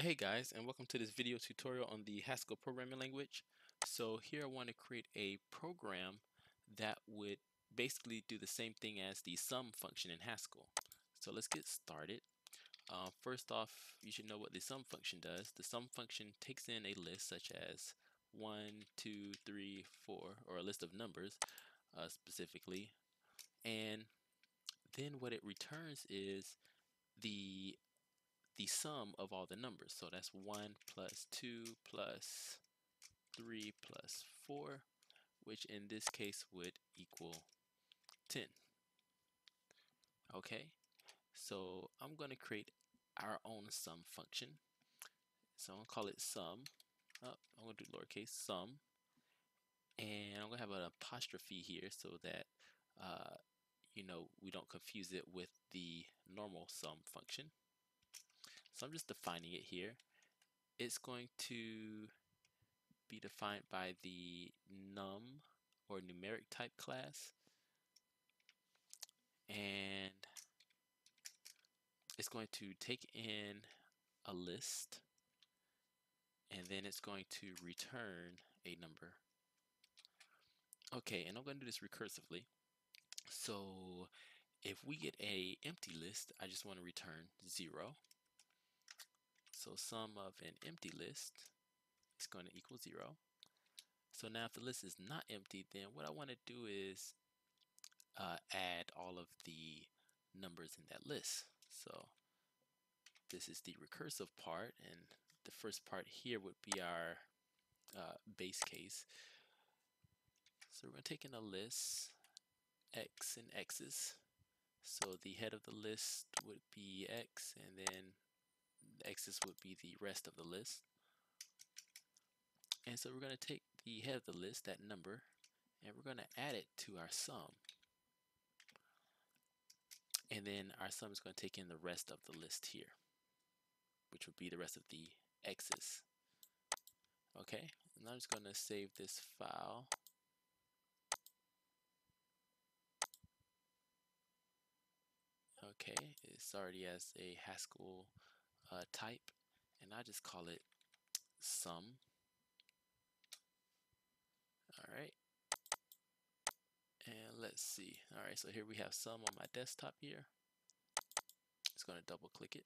Hey guys and welcome to this video tutorial on the Haskell programming language. So here I want to create a program that would basically do the same thing as the sum function in Haskell. So let's get started. Uh, first off you should know what the sum function does. The sum function takes in a list such as 1, 2, 3, 4 or a list of numbers uh, specifically and then what it returns is the the sum of all the numbers. So that's 1 plus 2 plus 3 plus 4, which in this case would equal 10. Okay, so I'm going to create our own sum function. So I'm going to call it sum. Oh, I'm going to do lowercase sum. And I'm going to have an apostrophe here so that uh, you know we don't confuse it with the normal sum function. So I'm just defining it here. It's going to be defined by the num or numeric type class. And it's going to take in a list and then it's going to return a number. Okay, and I'm going to do this recursively. So if we get a empty list, I just want to return zero. So sum of an empty list is going to equal zero. So now if the list is not empty, then what I want to do is uh, add all of the numbers in that list. So this is the recursive part, and the first part here would be our uh, base case. So we're going to take in a list, x and x's. So the head of the list would be x, and then the x's would be the rest of the list. And so we're going to take the head of the list, that number, and we're going to add it to our sum. And then our sum is going to take in the rest of the list here, which would be the rest of the x's. Okay, and I'm just going to save this file. Okay, it's already as a Haskell uh, type and I just call it sum. Alright. And let's see. Alright, so here we have sum on my desktop here. Just going to double click it.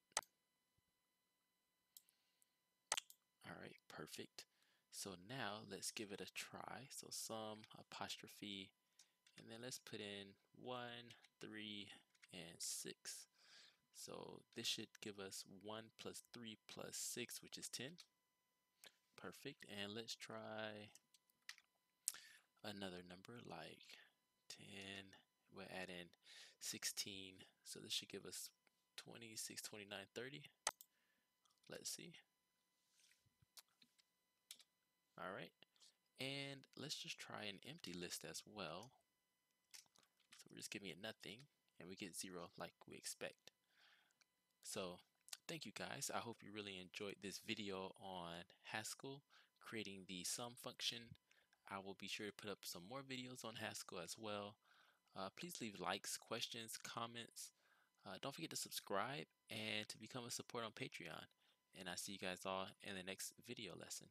Alright, perfect. So now let's give it a try. So sum apostrophe and then let's put in 1, 3, and 6. So this should give us 1 plus 3 plus 6, which is 10. Perfect. And let's try another number like 10. We'll add in 16. So this should give us 26, 29, 30. Let's see. All right. And let's just try an empty list as well. So we're just giving it nothing and we get zero like we expect. So thank you guys. I hope you really enjoyed this video on Haskell creating the sum function. I will be sure to put up some more videos on Haskell as well. Uh, please leave likes, questions, comments. Uh, don't forget to subscribe and to become a supporter on Patreon. And I see you guys all in the next video lesson.